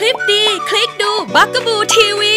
คลิปดี คลิกดูบักกบูทีวี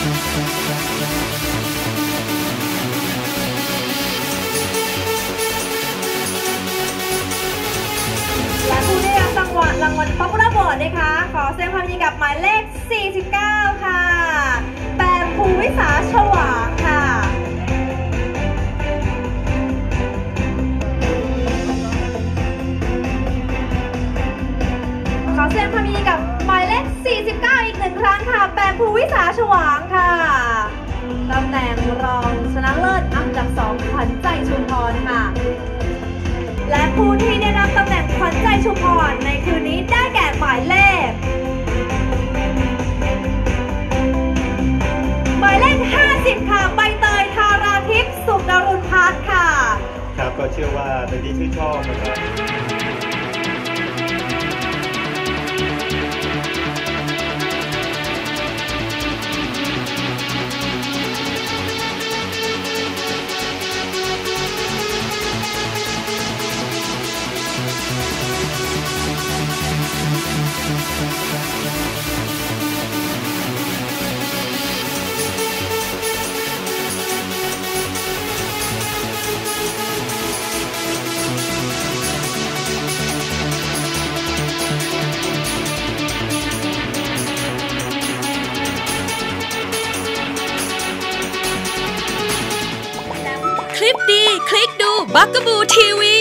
และผู้ได้รับรางวัลรางวัล popular vote นะคะ ขอแสดงความยินดีกับหมายเลข 49 ค่ะแปมภูวิสาฉวางค่ะางค่ะตำแหน่งรองชนะเลิศอันดับสองขวัญใจชุมพรค่ะ และผู้ที่ได้รับตำแหน่งขวัญใจชุมพรในคืนนี้ได้แก่หมายเลขหมายเลข 50 ค่ะใบเตยธาราทิพย์สุขดารุณพัฒน์ค่ะ ครับก็เชื่อว่าเป็นที่ชื่นชอบนะครับ คลิกดูบักกบูทีวี